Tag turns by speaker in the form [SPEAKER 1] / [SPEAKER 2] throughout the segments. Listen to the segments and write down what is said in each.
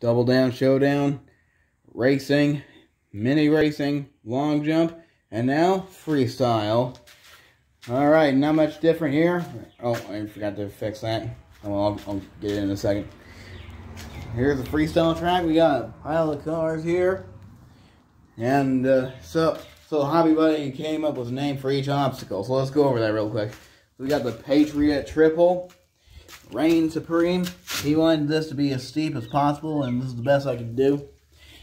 [SPEAKER 1] Double Down Showdown, Racing, Mini Racing, Long Jump, and now Freestyle. Alright, not much different here. Oh, I forgot to fix that. Well, I'll, I'll get it in a second. Here's the freestyle track. We got a pile of cars here. And uh, so, so Hobby Buddy came up with a name for each obstacle. So let's go over that real quick. We got the Patriot Triple, Reign Supreme. He wanted this to be as steep as possible, and this is the best I can do.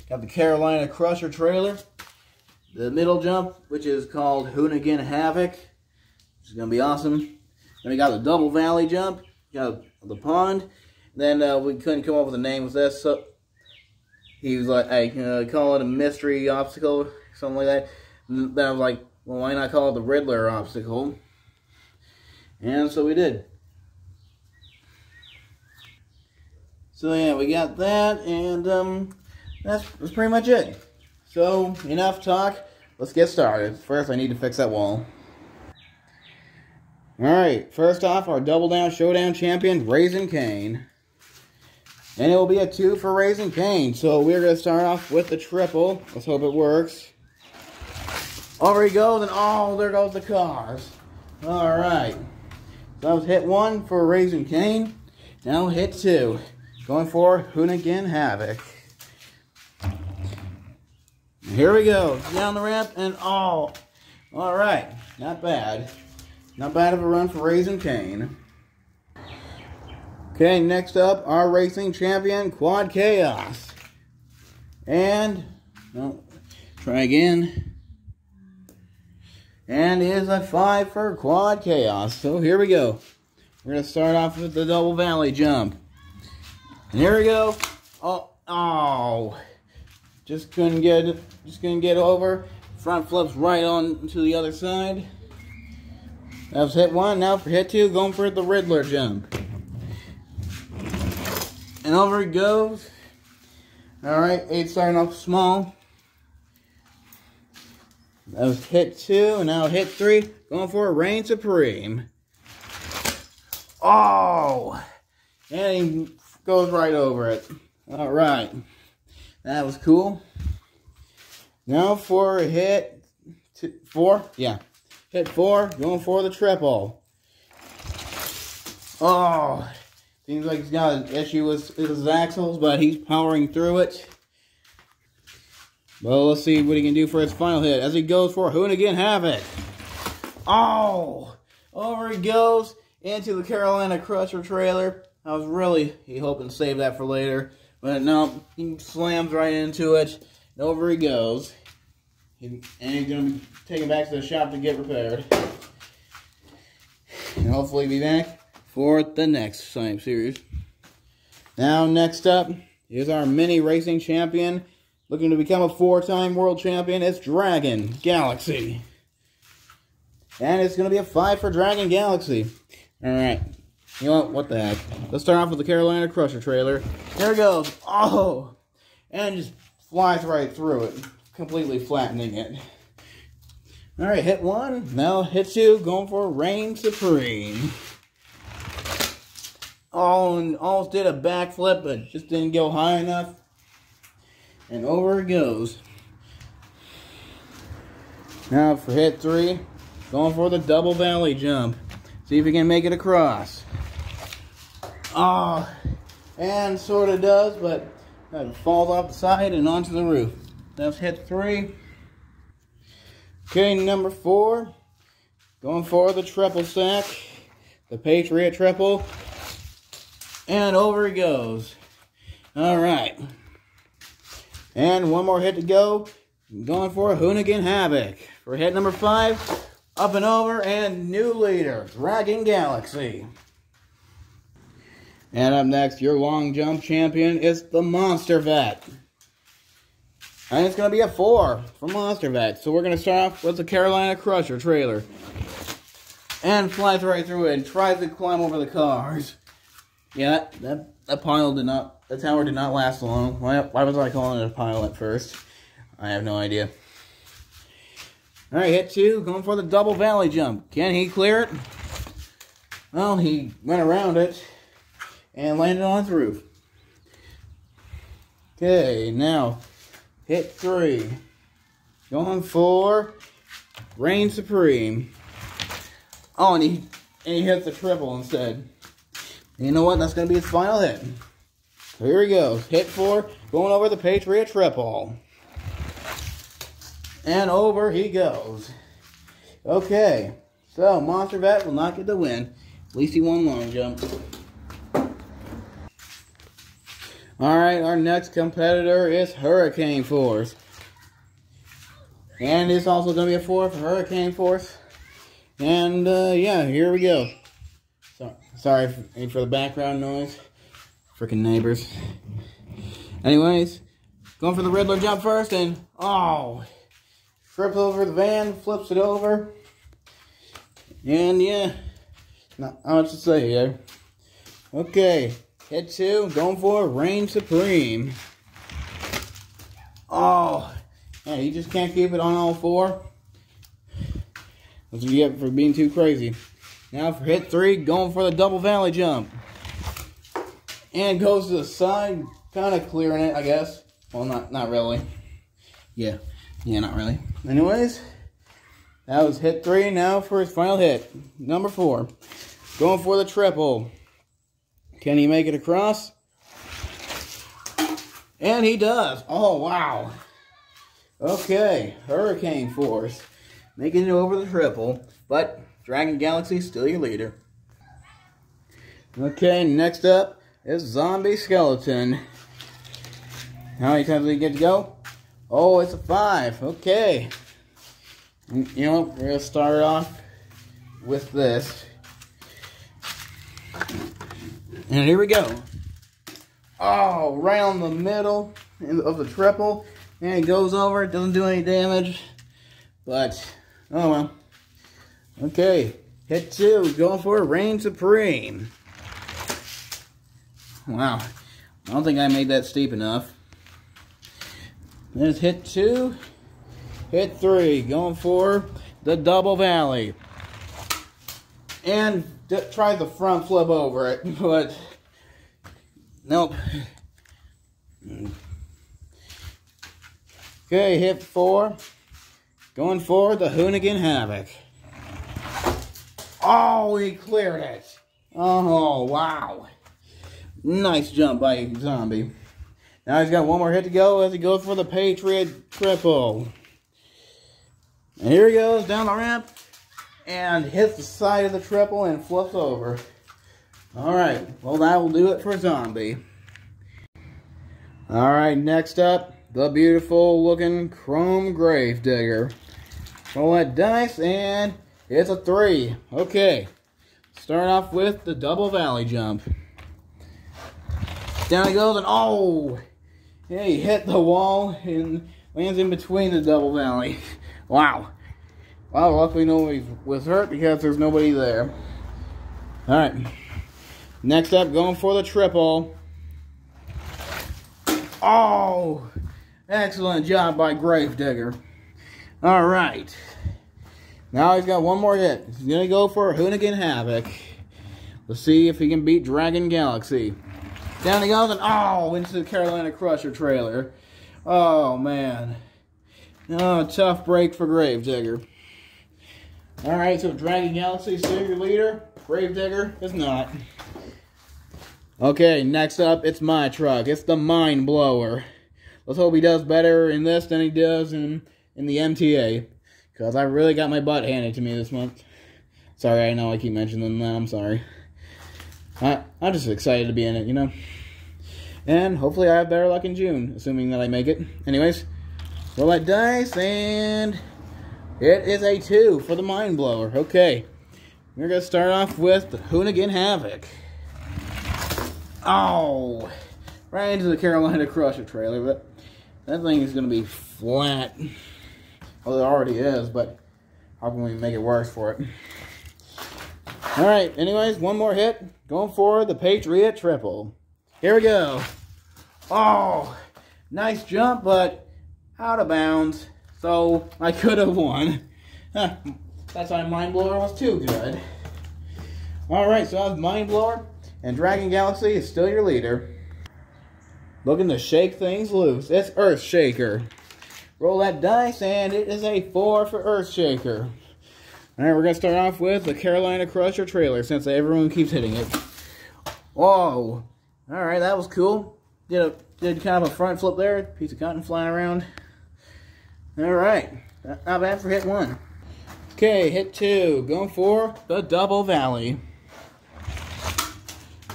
[SPEAKER 1] Got the Carolina Crusher trailer. The middle jump, which is called Hoonigan Havoc. Which is going to be awesome. Then we got the Double Valley jump. Got the pond. Then uh, we couldn't come up with a name with this, so he was like, hey, call it a mystery obstacle, something like that. Then I was like, well, why not call it the Riddler obstacle? And so we did. So yeah, we got that, and um, that's, that's pretty much it. So, enough talk. Let's get started. First, I need to fix that wall. Alright, first off, our Double Down Showdown champion, Raising Cane. And it will be a two for Raising Cane. So we're going to start off with the triple. Let's hope it works. Over he goes, and oh, there goes the cars. Alright. So I was hit one for Raising Cane. Now hit two. Going for Hoonigan Havoc. Here we go. Down the ramp, and oh. Alright. Not bad. Not bad of a run for Raising Cane. Okay, next up, our racing champion, Quad Chaos. And, no, try again. And is a five for Quad Chaos. So here we go. We're going to start off with the double valley jump. And here we go. Oh, oh. Just couldn't get, just couldn't get over. Front flips right on to the other side. That was hit one. Now for hit two, going for the Riddler jump. And over it goes. Alright, eight starting off small. That was hit two, and now hit three. Going for a Reign Supreme. Oh! And goes right over it. Alright. That was cool. Now for a hit two, four. Yeah. Hit four. Going for the triple. Oh! Seems like he's got an issue with his axles, but he's powering through it. Well, let's see what he can do for his final hit as he goes for Hoonigan Havoc. Oh! Over he goes into the Carolina Crusher trailer. I was really hoping to save that for later, but no, he slams right into it. And over he goes. And he's going to be taken back to the shop to get repaired. And hopefully be back for the next same series. Now, next up is our mini racing champion, looking to become a four-time world champion. It's Dragon Galaxy. And it's going to be a five for Dragon Galaxy. Alright. You know what? What the heck? Let's start off with the Carolina Crusher trailer. There it goes. Oh! And just flies right through it, completely flattening it. Alright, hit one. Now hit two. Going for Reign Supreme. Oh, and almost did a backflip, but just didn't go high enough. And over it goes. Now for hit three, going for the double valley jump. See if he can make it across. Oh, and sort of does, but it falls off the side and onto the roof. That's hit three. Okay, number four, going for the triple stack, the Patriot triple. And over he goes. All right. And one more hit to go. Going for a Hoonigan Havoc. For hit number five, up and over, and new leader, Dragon Galaxy. And up next, your long jump champion is the Monster Vet. And it's going to be a four for Monster Vet. So we're going to start off with the Carolina Crusher trailer. And flies right through it and tries to climb over the cars. Yeah, that, that, that pile did not, the tower did not last long. Why, why was I calling it a pile at first? I have no idea. Alright, hit two, going for the double valley jump. Can he clear it? Well, he went around it and landed on its roof. Okay, now hit three. Going for Reign Supreme. Oh, and he, and he hit the triple instead. You know what? That's going to be his final hit. So here he goes. Hit four, going over the Patriot triple. And over he goes. Okay, so Monster Vet will not get the win. At least he won long jump. Alright, our next competitor is Hurricane Force. And it's also going to be a four for Hurricane Force. And uh, yeah, here we go. So, sorry for, for the background noise. Freaking neighbors. Anyways, going for the Riddler jump first, and oh, trips over the van, flips it over. And yeah, not much to say here. Okay, hit two, going for Reign Supreme. Oh, yeah, you just can't keep it on all four. That's what you get for being too crazy. Now for hit three, going for the double valley jump. And goes to the side, kind of clearing it, I guess. Well, not not really. Yeah, yeah, not really. Anyways, that was hit three. Now for his final hit, number four. Going for the triple. Can he make it across? And he does. Oh, wow. Okay, Hurricane Force. Making it over the triple. But Dragon Galaxy is still your leader. Okay, next up is Zombie Skeleton. How many times do we get to go? Oh, it's a five. Okay. You know, we're going to start off with this. And here we go. Oh, on the middle of the triple. And it goes over. It doesn't do any damage. But, oh well. Okay. Hit two. Going for a Reign Supreme. Wow. I don't think I made that steep enough. There's hit two. Hit three. Going for the double valley. And try the front flip over it, but nope. Okay, hit four. Going for the Hoonigan Havoc. Oh, he cleared it. Oh, wow. Nice jump by Zombie. Now he's got one more hit to go as he goes for the Patriot Triple. And here he goes down the ramp and hits the side of the triple and flips over. Alright, well that will do it for Zombie. Alright, next up, the beautiful looking Chrome Gravedigger. Roll that dice, and it's a three. Okay. Start off with the double valley jump. Down he goes, and oh! Yeah, he hit the wall and lands in between the double valley. Wow. Wow, luckily nobody was hurt because there's nobody there. Alright. Next up, going for the triple. Oh! Excellent job by Gravedigger. All right. Now he's got one more hit. He's going to go for Hoonigan Havoc. Let's see if he can beat Dragon Galaxy. Down he goes and oh, into the Carolina Crusher trailer. Oh, man. Oh, tough break for Gravedigger. All right, so Dragon Galaxy still your leader. Gravedigger is not. Okay, next up, it's my truck. It's the Mind Blower. Let's hope he does better in this than he does in, in the MTA. Because I really got my butt handed to me this month. Sorry, I know I keep mentioning that. I'm sorry. I, I'm just excited to be in it, you know. And hopefully I have better luck in June, assuming that I make it. Anyways, roll that dice, and it is a 2 for the Mind Blower. Okay. We're going to start off with the Hoonigan Havoc. Oh! Right into the Carolina Crusher trailer, but that thing is going to be flat. Well, it already is, but how can we make it worse for it? Alright, anyways, one more hit. Going for the Patriot Triple. Here we go. Oh, nice jump, but out of bounds. So, I could have won. That's why Mind Blower was too good. Alright, so I was Mind Blower, and Dragon Galaxy is still your leader. looking to shake things loose. It's Earth Shaker. Roll that dice, and it is a four for Earth Shaker. All right, we're gonna start off with the Carolina Crusher trailer since everyone keeps hitting it. Whoa! All right, that was cool. Did a did kind of a front flip there, piece of cotton flying around. All right, not bad for hit one. Okay, hit two, going for the double valley.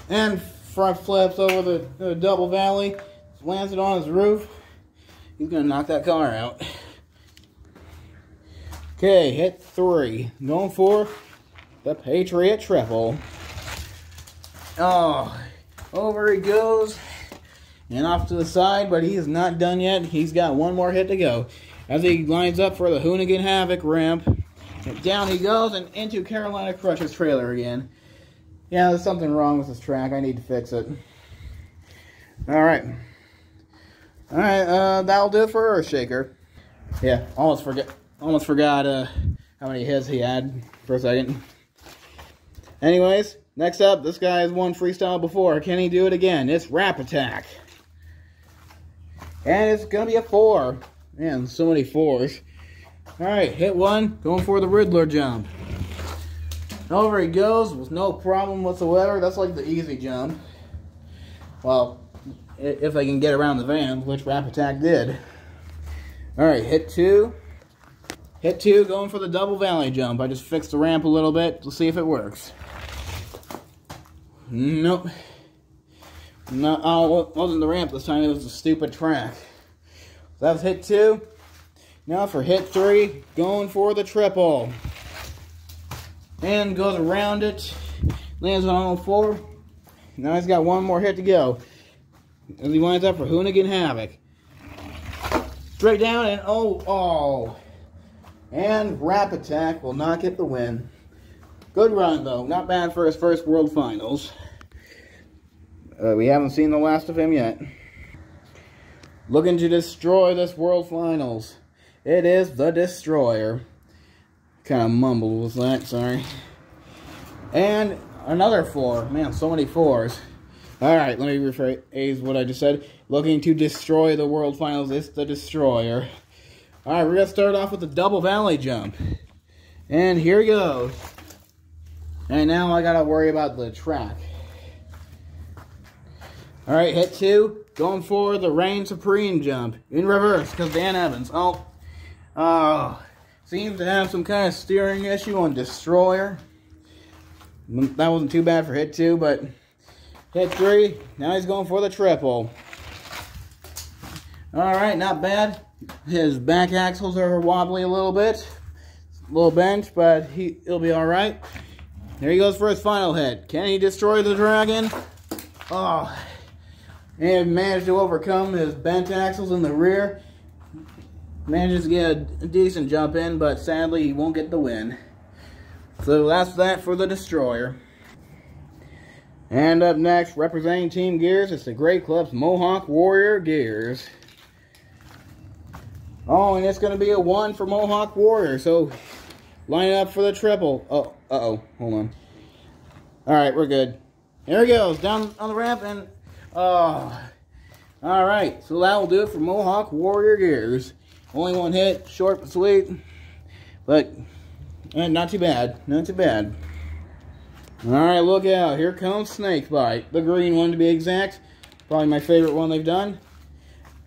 [SPEAKER 1] And front flips over the, the double valley, lands it on his roof. He's gonna knock that car out. Okay, hit three. Going for the Patriot triple. Oh, over he goes. And off to the side, but he is not done yet. He's got one more hit to go. As he lines up for the Hoonigan Havoc ramp. Down he goes and into Carolina Crusher's trailer again. Yeah, there's something wrong with this track. I need to fix it. Alright. Alright, uh, that'll do it for Earthshaker. Yeah, almost forget almost forgot uh, how many hits he had for a second. Anyways, next up, this guy has won freestyle before. Can he do it again? It's Rap Attack. And it's going to be a four. Man, so many fours. Alright, hit one. Going for the Riddler jump. Over he goes with no problem whatsoever. That's like the easy jump. Well, if I can get around the van, which Rap Attack did. Alright, hit two. Hit two, going for the double valley jump. I just fixed the ramp a little bit Let's see if it works. Nope. No, oh, it wasn't the ramp this time, it was the stupid track. That was hit two. Now for hit three, going for the triple. And goes around it, lands on all four. Now he's got one more hit to go. As he winds up for Hoonigan Havoc. Straight down and oh, oh. And Rap Attack will not get the win. Good run though, not bad for his first World Finals. Uh, we haven't seen the last of him yet. Looking to destroy this World Finals. It is the Destroyer. Kind of mumbled was that, sorry. And another four. Man, so many fours. Alright, let me rephrase what I just said. Looking to destroy the World Finals. It's the Destroyer. Alright, we're going to start off with the double valley jump. And here he goes. And now I got to worry about the track. Alright, hit two. Going for the Reign Supreme jump. In reverse, because Dan Evans. Oh, oh, seems to have some kind of steering issue on Destroyer. Mm, that wasn't too bad for hit two, but hit three. Now he's going for the triple. Alright, not bad. His back axles are wobbly a little bit. A little bent, but he, he'll be alright. There he goes for his final hit. Can he destroy the dragon? Oh, and managed to overcome his bent axles in the rear. Manages to get a decent jump in, but sadly he won't get the win. So that's that for the Destroyer. And up next, representing Team Gears, it's the Great Clips Mohawk Warrior Gears. Oh, and it's going to be a 1 for Mohawk Warrior, so line up for the triple. Oh, uh-oh, hold on. Alright, we're good. Here he goes, down on the ramp, and Oh. Alright, so that will do it for Mohawk Warrior Gears. Only one hit, short but sweet. But, eh, not too bad. Not too bad. Alright, look out. Here comes Snake Bite. The green one to be exact. Probably my favorite one they've done.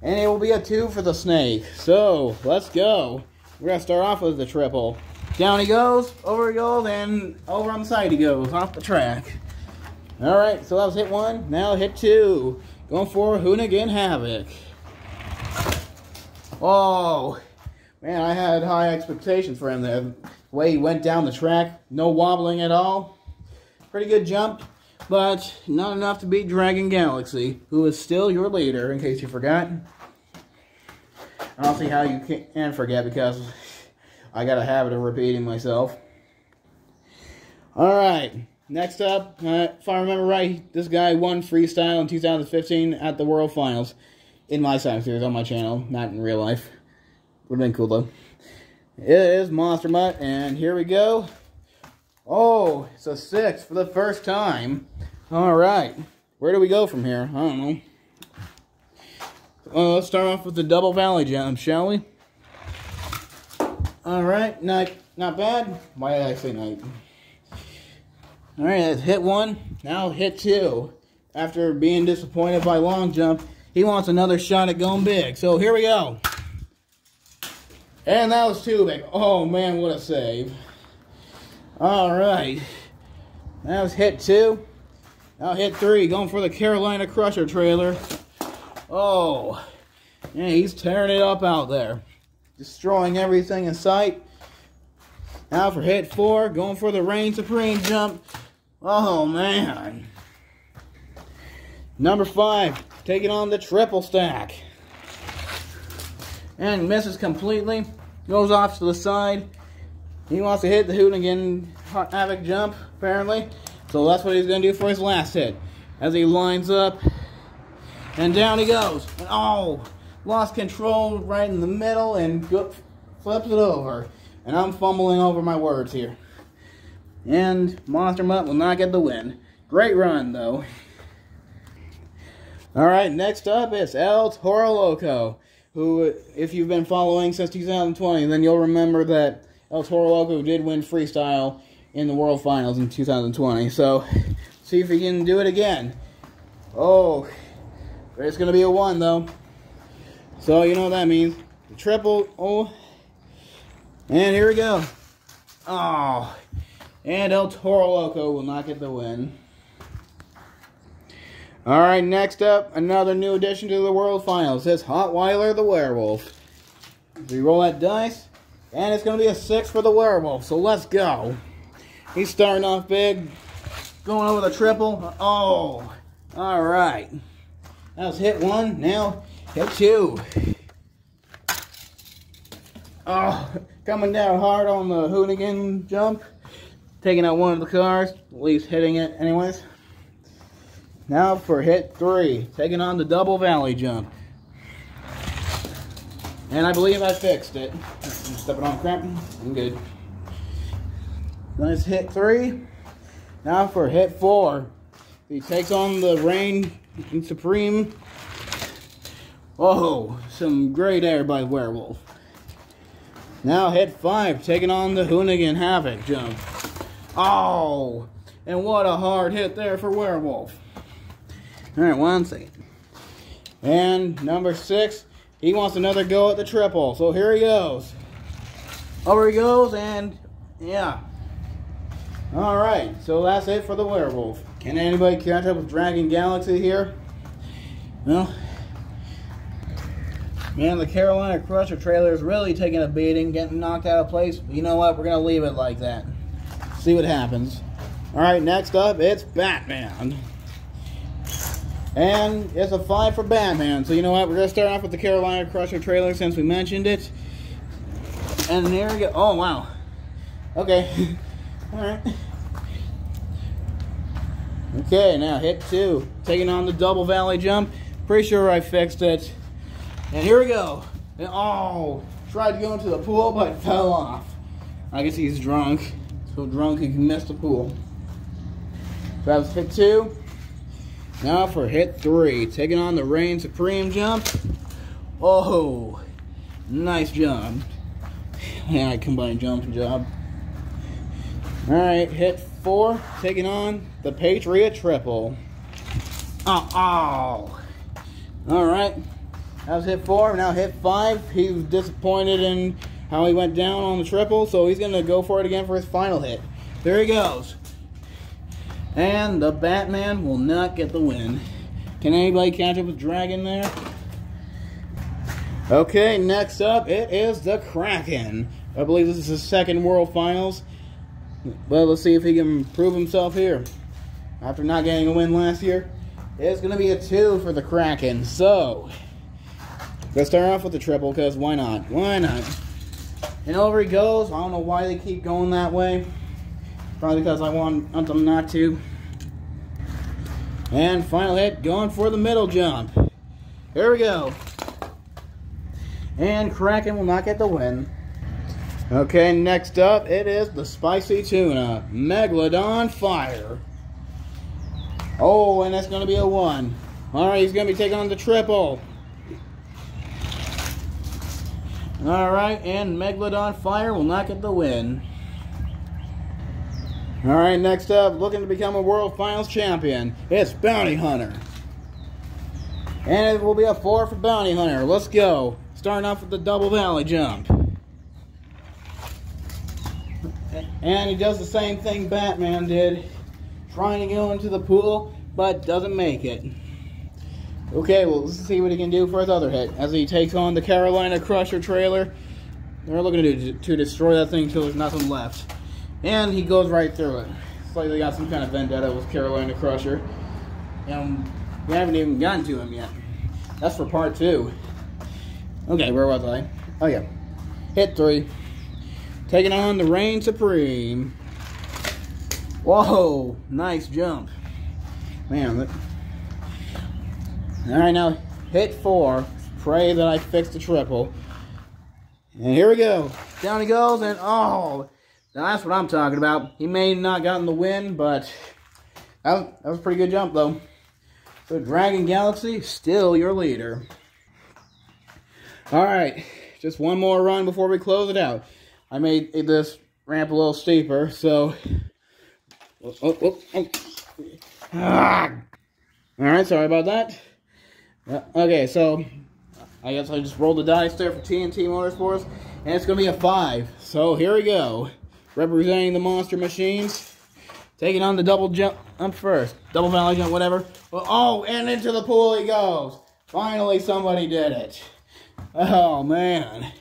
[SPEAKER 1] And it will be a two for the snake. So, let's go. We're going to start off with the triple. Down he goes, over he goes, and over on the side he goes, off the track. All right, so that was hit one. Now hit two. Going for Hoonigan Havoc. Oh, man, I had high expectations for him there. The way he went down the track, no wobbling at all. Pretty good jump, but not enough to beat Dragon Galaxy, who is still your leader, in case you forgot. I don't see how you can forget because I got a habit of repeating myself. All right. Next up, uh, if I remember right, this guy won freestyle in 2015 at the World Finals in my side series on my channel, not in real life. Would have been cool though. It is Monster Mutt, and here we go. Oh, it's a six for the first time. All right, where do we go from here? I don't know. Well, let's start off with the double valley jump, shall we? All right, not not bad. Why did I say night? All right, let's hit one. Now hit two. After being disappointed by long jump, he wants another shot at going big. So here we go. And that was too big. Oh man, what a save. All right. That was hit two. Now hit three, going for the Carolina Crusher trailer. Oh, yeah, he's tearing it up out there. Destroying everything in sight. Now for hit four, going for the Reign Supreme jump. Oh, man. Number five, taking on the triple stack. And misses completely. Goes off to the side. He wants to hit the Hoonigan Havoc jump, apparently. So that's what he's going to do for his last hit. As he lines up. And down he goes. And oh, lost control right in the middle and flips it over. And I'm fumbling over my words here. And Monster Mutt will not get the win. Great run, though. Alright, next up is El Toro Loco, who, if you've been following since 2020, then you'll remember that El Toro Loco did win freestyle in the World Finals in 2020. So, see if he can do it again. Oh, it's going to be a one, though. So, you know what that means. Triple, oh. And here we go. Oh. And El Toro Loco will not get the win. Alright, next up, another new addition to the World Finals. It's Hotweiler the Werewolf. We roll that dice, and it's going to be a 6 for the Werewolf, so let's go. He's starting off big, going over the triple. Oh, alright. That was hit one, now hit two. Oh, coming down hard on the Hoonigan jump. Taking out one of the cars, at least hitting it anyways. Now for hit three, taking on the double valley jump. And I believe I fixed it. I'm stepping on crap. I'm good. Nice hit three. Now for hit four. He takes on the Reign Supreme. Oh, some great air by Werewolf. Now hit five, taking on the Hoonigan Havoc jump. Oh, and what a hard hit there for Werewolf. All right, one second. And number six, he wants another go at the triple. So here he goes. Over he goes, and yeah. All right, so that's it for the werewolf. Can anybody catch up with Dragon Galaxy here? Well, man, the Carolina Crusher trailer is really taking a beating, getting knocked out of place. But you know what? We're going to leave it like that. See what happens. All right, next up, it's Batman. And it's a five for Batman. So you know what? We're going to start off with the Carolina Crusher trailer since we mentioned it. And there we go. Oh, wow. Okay. Alright. Okay, now hit two. Taking on the double valley jump. Pretty sure I fixed it. And here we go. And, oh, tried to go into the pool, but fell off. I guess he's drunk. So drunk he missed the pool. So that was hit two. Now for hit three, taking on the Reign Supreme jump. Oh, nice jump. Yeah, I combined jump and job. All right, hit four, taking on the Patriot triple. Oh, oh. All right, that was hit four. Now hit five. He was disappointed in how he went down on the triple, so he's gonna go for it again for his final hit. There he goes. And the Batman will not get the win. Can anybody catch up with Dragon there? Okay, next up, it is the Kraken. I believe this is his second World Finals. But let's see if he can prove himself here. After not getting a win last year, it's going to be a two for the Kraken. So, let's start off with the triple, because why not? Why not? And over he goes. I don't know why they keep going that way. Probably because I want, them not to. And final hit, going for the middle jump. Here we go. And Kraken will not get the win. Okay, next up, it is the Spicy Tuna. Megalodon Fire. Oh, and that's going to be a one. All right, he's going to be taking on the triple. Alright, and Megalodon Fire will not get the win. Alright, next up, looking to become a World Finals champion, it's Bounty Hunter. And it will be a four for Bounty Hunter. Let's go. Starting off with the double valley jump. And he does the same thing Batman did. Trying to go into the pool, but doesn't make it. Okay, well, let's see what he can do for his other hit. As he takes on the Carolina Crusher trailer. They're looking to, to destroy that thing until there's nothing left. And he goes right through it. It's like they got some kind of vendetta with Carolina Crusher. And we haven't even gotten to him yet. That's for part two. Okay, where was I? Oh, yeah. Hit three. Taking on the Reign Supreme. Whoa, nice jump. Man, look. All right, now hit four. Pray that I fix the triple. And here we go. Down he goes, and oh, that's what I'm talking about. He may not gotten the win, but that was, that was a pretty good jump, though. So Dragon Galaxy, still your leader. All right, just one more run before we close it out. I made this ramp a little steeper, so... Oh, oh, oh. Ah. All right, sorry about that. Uh, okay, so I guess I just rolled the dice there for TNT Motorsports, and it's going to be a 5. So here we go. Representing the Monster Machines. Taking on the double jump up first. Double valley jump, whatever. Oh, and into the pool he goes. Finally, somebody did it. Oh, man.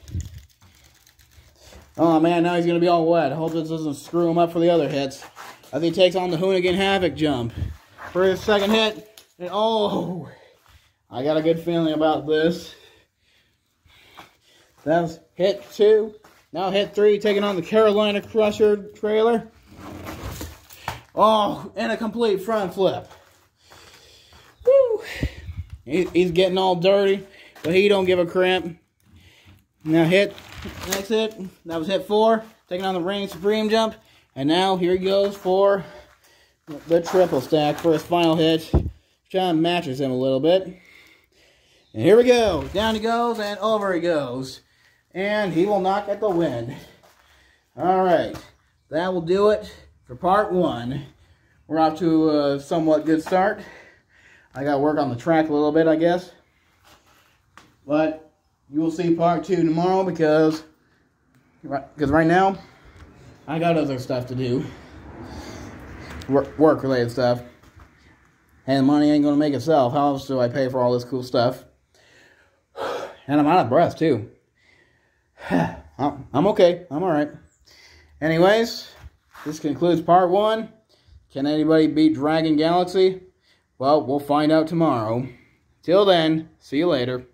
[SPEAKER 1] Oh, man, now he's going to be all wet. I hope this doesn't screw him up for the other hits. As he takes on the Hoonigan Havoc jump. For his second hit. And, oh... I got a good feeling about this. That's hit two. Now hit three, taking on the Carolina Crusher trailer. Oh, and a complete front flip. Woo! he's getting all dirty, but he don't give a cramp. Now hit, next hit, that was hit four, taking on the Reign Supreme jump. And now here he goes for the triple stack for his final hit. John matches him a little bit. And here we go. Down he goes and over he goes. And he will not get the win. All right. That will do it for part one. We're off to a somewhat good start. I got to work on the track a little bit, I guess. But you will see part two tomorrow because because right now I got other stuff to do. Work related stuff. And money ain't going to make itself. How else do I pay for all this cool stuff? And I'm out of breath, too. Oh, I'm okay. I'm all right. Anyways, this concludes part one. Can anybody beat Dragon Galaxy? Well, we'll find out tomorrow. Till then, see you later.